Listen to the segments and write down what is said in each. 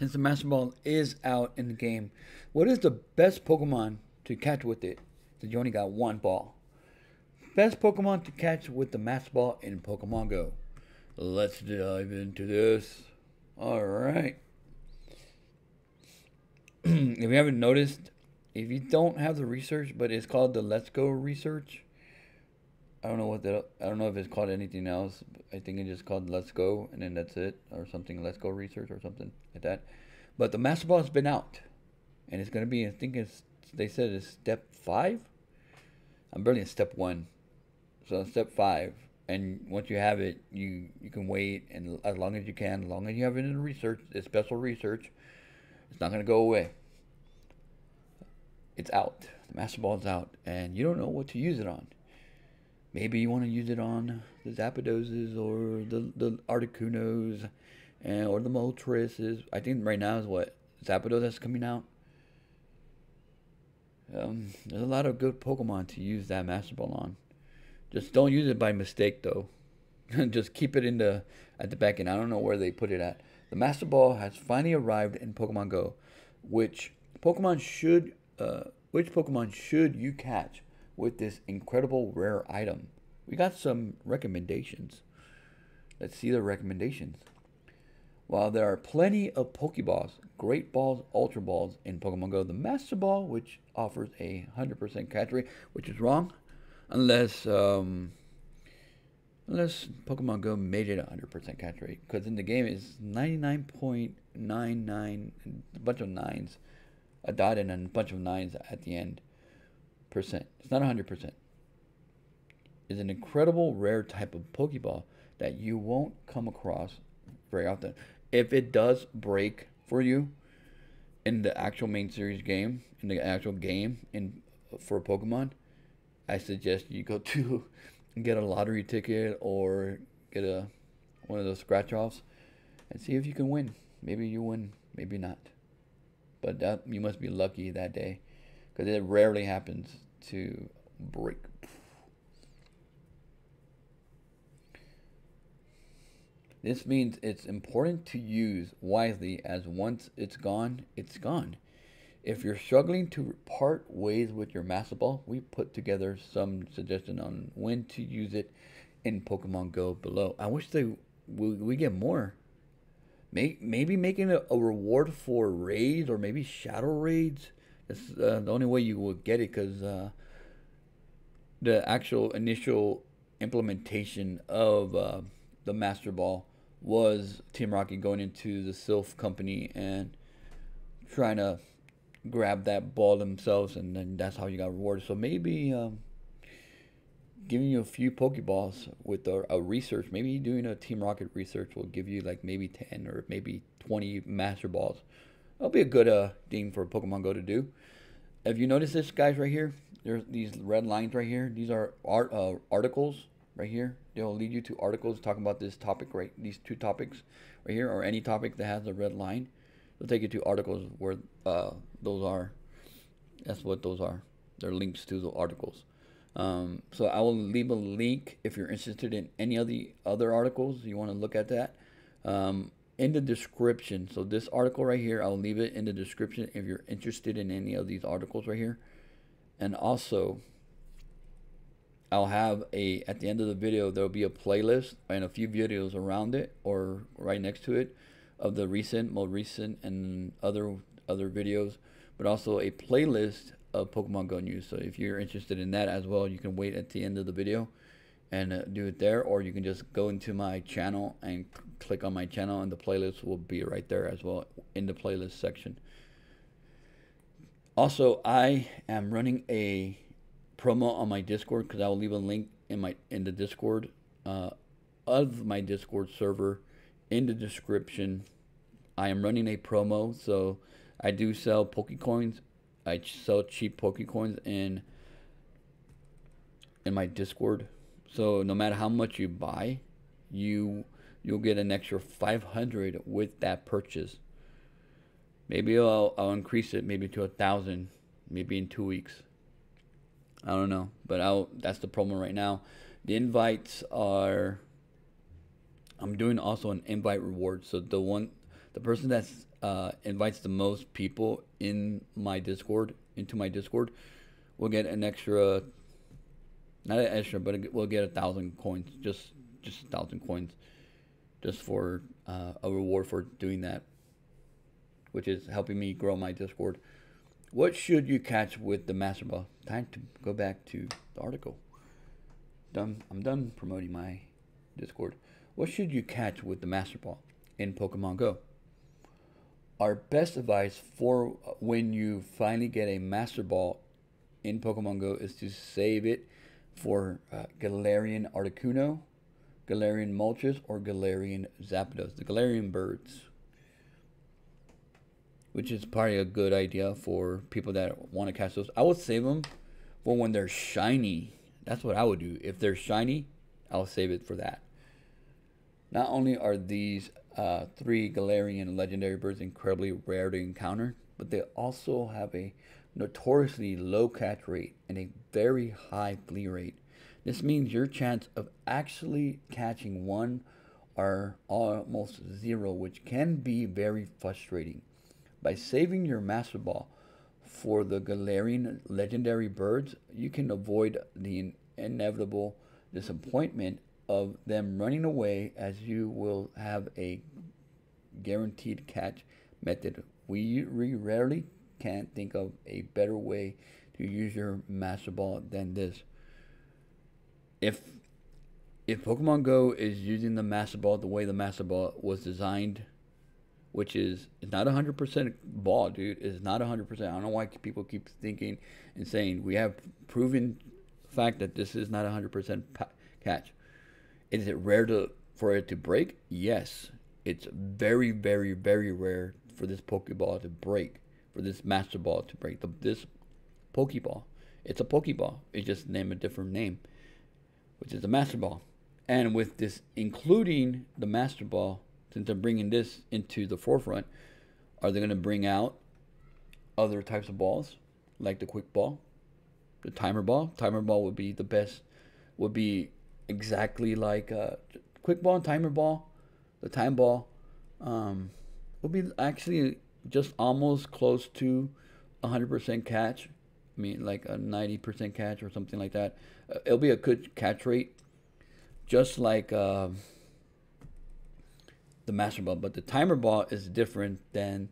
since the Master Ball is out in the game, what is the best Pokemon to catch with it? Since you only got one ball. Best Pokemon to catch with the Master Ball in Pokemon Go. Let's dive into this. Alright. if you haven't noticed, if you don't have the research, but it's called the Let's Go research. I don't know what that. I don't know if it's called anything else. I think it's just called Let's Go, and then that's it, or something. Let's Go research or something like that. But the Master Ball has been out, and it's gonna be. I think it's. They said it's step five. I'm barely in step one, so step five. And once you have it, you you can wait, and as long as you can, as long as you have it in research, it's special research. It's not gonna go away it's out. The Master Ball is out, and you don't know what to use it on. Maybe you want to use it on the Zapdoses or the the Articunos, and or the Moltres. I think right now is what Zapdos that's coming out. Um, there's a lot of good Pokemon to use that Master Ball on. Just don't use it by mistake though. Just keep it in the at the back end. I don't know where they put it at. The Master Ball has finally arrived in Pokemon Go, which Pokemon should uh, which Pokemon should you catch with this incredible rare item? We got some recommendations. Let's see the recommendations. While there are plenty of Pokeballs, Great Balls, Ultra Balls in Pokemon Go, the Master Ball, which offers a 100% catch rate, which is wrong, unless um, unless Pokemon Go made it a 100% catch rate, because in the game it's 99.99, a bunch of nines a dot and a bunch of nines at the end. It's not 100%. It's an incredible rare type of Pokeball that you won't come across very often. If it does break for you in the actual main series game, in the actual game in for Pokemon, I suggest you go to get a lottery ticket or get a one of those scratch offs and see if you can win. Maybe you win, maybe not. But that you must be lucky that day, because it rarely happens to break. This means it's important to use wisely as once it's gone, it's gone. If you're struggling to part ways with your Master Ball, we put together some suggestion on when to use it in Pokemon Go below. I wish they we, we get more Make, maybe making a, a reward for raids or maybe shadow raids. That's uh, the only way you will get it because uh, the actual initial implementation of uh, the Master Ball was Team Rocket going into the Silph company and trying to grab that ball themselves, and then that's how you got rewarded. So maybe um, giving you a few Pokeballs with a, a, research. Maybe doing a Team Rocket research will give you like maybe 10 or maybe 20 Master Balls. That'll be a good uh, for Pokemon Go to do. Have you noticed this, guys, right here, there's these red lines right here. These are art uh, articles right here. They'll lead you to articles talking about this topic, right? These two topics right here, or any topic that has a red line. They'll take you to articles where uh, those are. That's what those are. They're links to the articles. Um, so I will leave a link if you're interested in any of the other articles. You want to look at that um, in the description. So this article right here, I'll leave it in the description if you're interested in any of these articles right here. And also, I'll have a at the end of the video there'll be a playlist and a few videos around it or right next to it of the recent, more recent, and other other videos, but also a playlist of Pokemon Go news. So if you're interested in that as well, you can wait at the end of the video and uh, do it there, or you can just go into my channel and click on my channel, and the playlist will be right there as well in the playlist section. Also, I am running a promo on my Discord because I will leave a link in my in the Discord uh, of my Discord server in the description. I am running a promo, so I do sell Pokecoins I sell cheap Pokecoins in in my Discord. So no matter how much you buy, you you'll get an extra 500 with that purchase. Maybe I'll, I'll increase it maybe to a thousand, maybe in two weeks. I don't know, but I'll that's the promo right now. The invites are. I'm doing also an invite reward. So the one, the person that's uh, invites the most people in my Discord into my Discord will get an extra, not an extra, but we'll get a thousand coins, just just a thousand coins, just for uh, a reward for doing that, which is helping me grow my Discord. What should you catch with the Master Ball? Time to go back to the article. Done. I'm done promoting my Discord. What should you catch with the Master Ball in Pokemon Go? Our best advice for when you finally get a Master Ball in Pokemon Go is to save it for uh, Galarian Articuno, Galarian Moltres, or Galarian Zapdos, the Galarian birds which is probably a good idea for people that want to catch those. I would save them for when they're shiny. That's what I would do. If they're shiny, I'll save it for that. Not only are these uh, three Galarian legendary birds incredibly rare to encounter, but they also have a notoriously low catch rate and a very high flee rate. This means your chance of actually catching one are almost zero, which can be very frustrating. By saving your Master Ball for the Galarian legendary birds, you can avoid the inevitable disappointment of them running away as you will have a guaranteed catch method. We, we rarely can't think of a better way to use your Master Ball than this. If if Pokemon Go is using the Master Ball the way the Master Ball was designed which is it's not 100% ball, dude. It's not 100%. I don't know why people keep thinking and saying we have proven fact that this is not 100% catch. Is it rare to for it to break? Yes. It's very, very, very rare for this Pokeball to break, for this Master Ball to break. The, this Pokeball, it's a Pokeball. It's just name a different name, which is a Master Ball. And with this, including the Master Ball, since they're bringing this into the forefront, are they going to bring out other types of balls like the quick ball, the timer ball? Timer ball would be the best, would be exactly like uh, quick ball and timer ball. The time ball um, would be actually just almost close to 100% catch. I mean, like a 90% catch or something like that. Uh, it'll be a good catch rate, just like. Uh, the master ball, but the timer ball is different than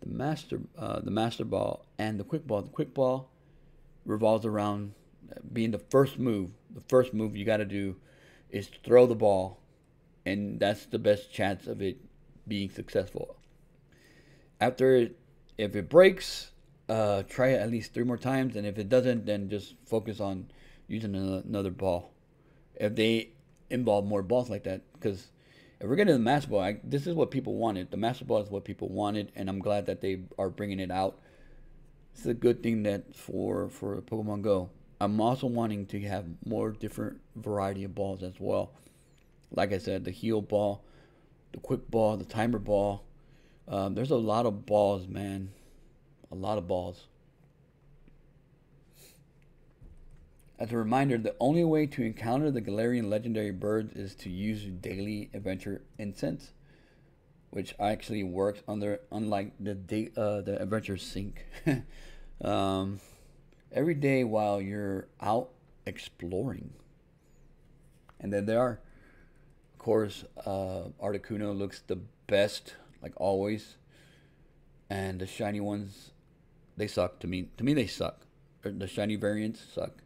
the master uh, the master ball and the quick ball. The quick ball revolves around being the first move. The first move you got to do is throw the ball, and that's the best chance of it being successful. After it, if it breaks, uh, try it at least three more times, and if it doesn't, then just focus on using another ball. If they involve more balls like that, because if we're getting the Master Ball, I, this is what people wanted. The Master Ball is what people wanted, and I'm glad that they are bringing it out. It's a good thing that for for Pokemon Go. I'm also wanting to have more different variety of balls as well. Like I said, the heal ball, the quick ball, the timer ball. Um, there's a lot of balls, man. A lot of balls. As a reminder, the only way to encounter the Galarian legendary birds is to use daily adventure incense, which actually works under unlike the day, uh, the adventure sync. um, every day while you're out exploring, and then there are, of course, uh, Articuno looks the best, like always, and the shiny ones, they suck to me. To me, they suck. The shiny variants suck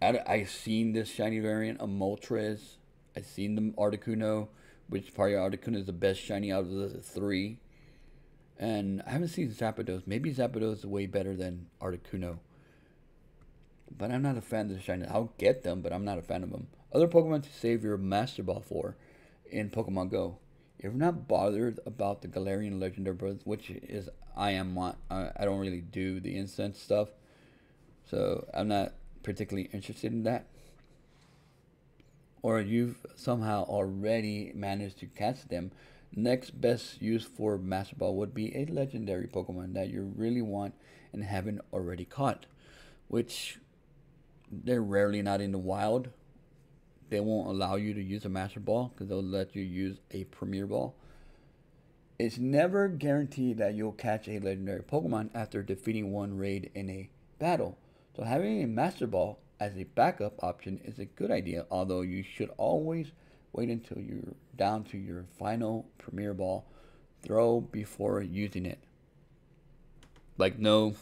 I, I've seen this shiny variant of Moltres. I've seen the Articuno, which probably Articuno is the best shiny out of the three. And I haven't seen Zapdos. Maybe Zapdos is way better than Articuno. But I'm not a fan of the shiny. I'll get them, but I'm not a fan of them. Other Pokemon to save your Master Ball for in Pokemon Go. If you're not bothered about the Galarian Legendary Birds, which is I am, not. I don't really do the incense stuff. So I'm not particularly interested in that, or you've somehow already managed to catch them, next best use for Master Ball would be a legendary Pokemon that you really want and haven't already caught, which they're rarely not in the wild. They won't allow you to use a Master Ball because they'll let you use a Premier Ball. It's never guaranteed that you'll catch a legendary Pokemon after defeating one raid in a battle. So having a Master Ball as a backup option is a good idea, although you should always wait until you're down to your final Premier Ball throw before using it. Like no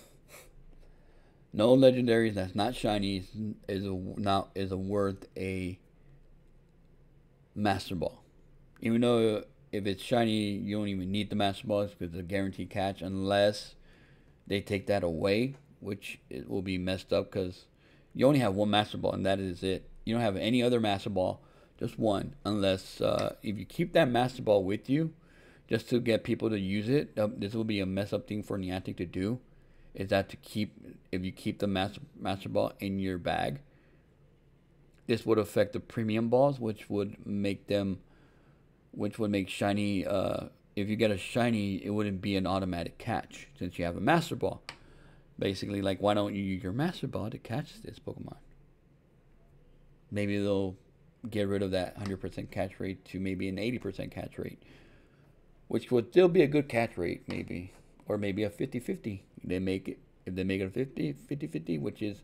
no legendaries that's not shiny is a now is a worth a Master Ball. Even though if it's shiny, you don't even need the Master Balls because it's a guaranteed catch unless they take that away, which it will be messed up because you only have one Master Ball and that is it. You don't have any other Master Ball, just one. Unless uh, if you keep that Master Ball with you, just to get people to use it, uh, this will be a mess up thing for Niantic to do. Is that to keep if you keep the Master Master Ball in your bag, this would affect the premium balls, which would make them which would make shiny. Uh, if you get a shiny, it wouldn't be an automatic catch since you have a master ball. Basically, like why don't you use your master ball to catch this Pokemon? Maybe they'll get rid of that 100% catch rate to maybe an 80% catch rate, which would still be a good catch rate, maybe, or maybe a 50-50. They make it if they make it a 50 50 which is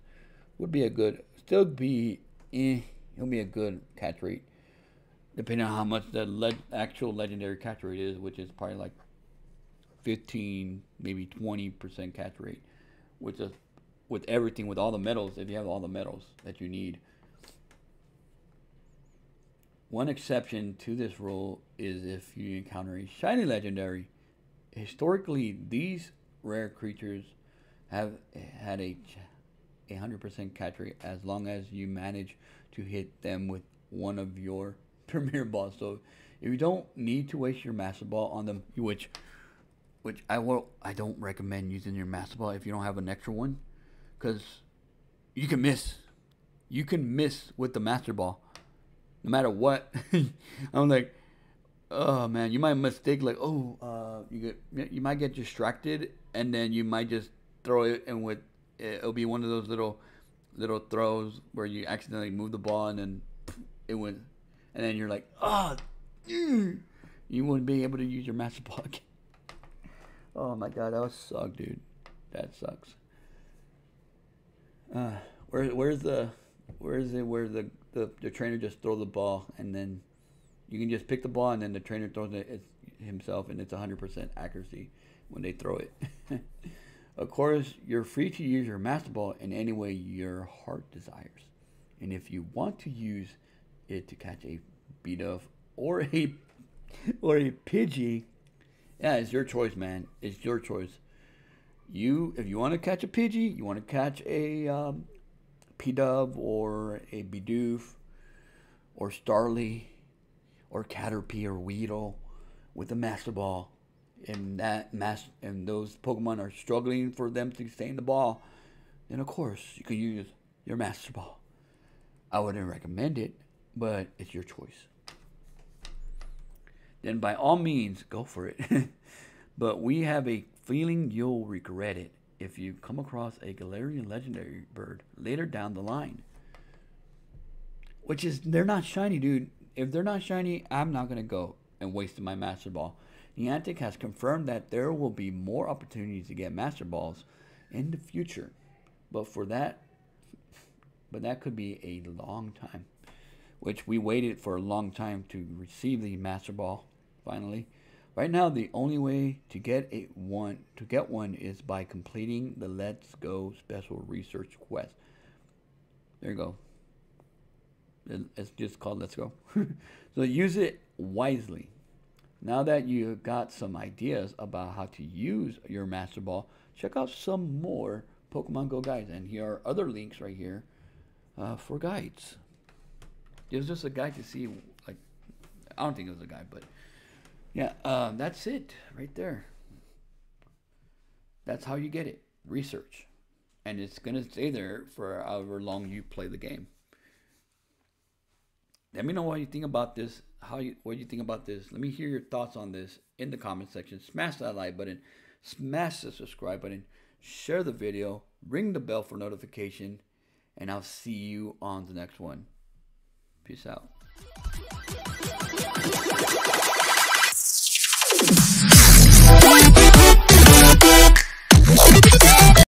would be a good still be eh, it'll be a good catch rate depending on how much the le- actual legendary catch rate is, which is probably like 15, maybe 20% catch rate, which is with everything, with all the medals, if you have all the medals that you need. One exception to this rule is if you encounter a shiny legendary. Historically, these rare creatures have had a 100% catch rate as long as you manage to hit them with one of your Premier balls. So if you don't need to waste your Master Ball on them, which which I will I don't recommend using your Master Ball if you don't have an extra one, because you can miss. You can miss with the Master Ball, no matter what. I'm like, oh man, you might mistake like, oh, uh, you get you might get distracted, and then you might just throw it, and with it'll be one of those little little throws where you accidentally move the ball, and then it went and then you're like, oh, you wouldn't be able to use your master again. Oh my god, that would suck, dude. That sucks. Uh, where where's the where's it where the, the the trainer just throw the ball and then you can just pick the ball and then the trainer throws it himself and it's 100% accuracy when they throw it. of course, you're free to use your master ball in any way your heart desires. And if you want to use it to catch a Bidoof or a or a Pidgey, yeah, it's your choice, man. It's your choice. You, if you want to catch a Pidgey, you want to catch a um, Pidove or a Bidoof or Starly or Caterpie or Weedle with a Master Ball, and that mass and those Pokemon are struggling for them to stay in the ball, then of course you can use your Master Ball. I wouldn't recommend it but it's your choice. Then by all means, go for it. but we have a feeling you'll regret it if you come across a Galarian legendary bird later down the line. Which is, they're not shiny, dude. If they're not shiny, I'm not going to go and waste my Master Ball. Niantic has confirmed that there will be more opportunities to get Master Balls in the future. But for that, but that could be a long time which we waited for a long time to receive the Master Ball finally. Right now, the only way to get a one to get one is by completing the Let's Go Special Research Quest. There you go. It's just called Let's Go. so use it wisely. Now that you've got some ideas about how to use your Master Ball, check out some more Pokemon Go guides. And here are other links right here uh, for guides. It was just a guide to see, like, I don't think it was a guy, but yeah, uh, that's it right there. That's how you get it. Research. And it's going to stay there for however long you play the game. Let me know what you think about this. How you what you think about this? Let me hear your thoughts on this in the comment section. Smash that like button, smash the subscribe button, share the video, ring the bell for notification, and I'll see you on the next one. Peace out.